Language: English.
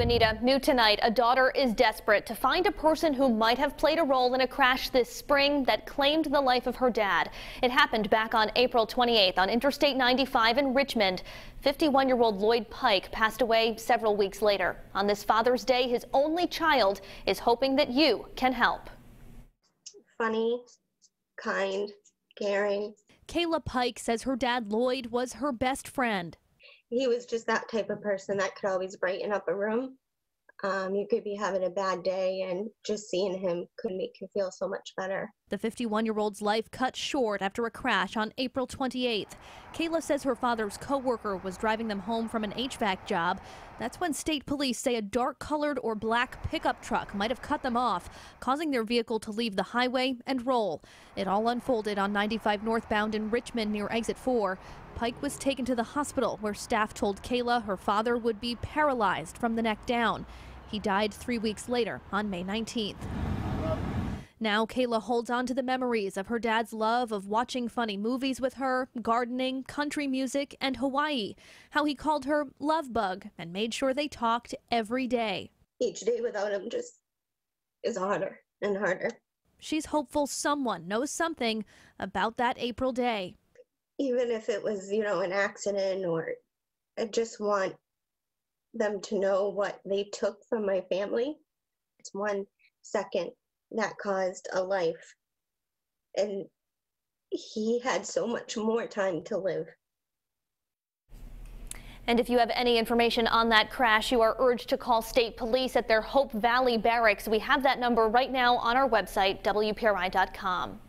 Anita, new tonight, a daughter is desperate to find a person who might have played a role in a crash this spring that claimed the life of her dad. It happened back on April 28th on Interstate 95 in Richmond. 51-year-old Lloyd Pike passed away several weeks later. On this Father's Day, his only child is hoping that you can help. Funny, kind, caring. Kayla Pike says her dad Lloyd was her best friend he was just that type of person that could always brighten up a room. Um, you could be having a bad day, and just seeing him could make you feel so much better. The 51 year old's life cut short after a crash on April 28th. Kayla says her father's coworker was driving them home from an HVAC job. That's when state police say a dark colored or black pickup truck might have cut them off, causing their vehicle to leave the highway and roll. It all unfolded on 95 northbound in Richmond near exit 4. Pike was taken to the hospital where staff told Kayla her father would be paralyzed from the neck down. He died three weeks later on May 19th. Now, Kayla holds on to the memories of her dad's love of watching funny movies with her, gardening, country music, and Hawaii. How he called her Love Bug and made sure they talked every day. Each day without him just is harder and harder. She's hopeful someone knows something about that April day. Even if it was, you know, an accident or I just want them to know what they took from my family. It's one second that caused a life. And he had so much more time to live. And if you have any information on that crash, you are urged to call state police at their Hope Valley Barracks. We have that number right now on our website, WPRI.com.